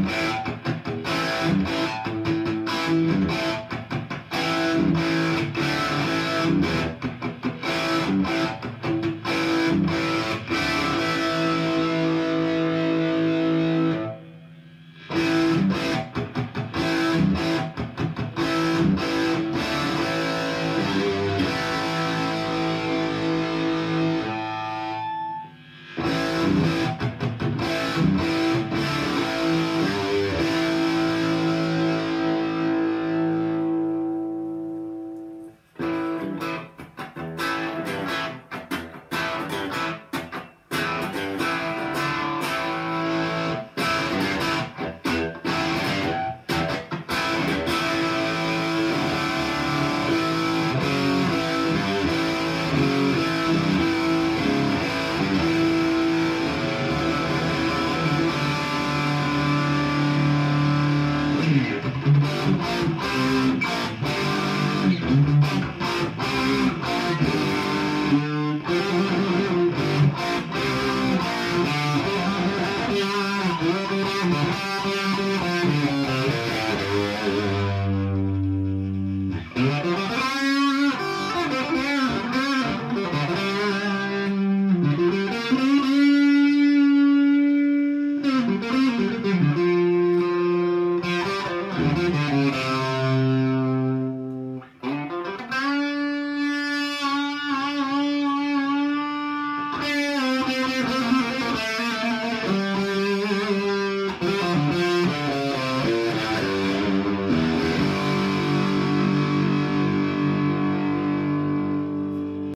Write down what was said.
Bye.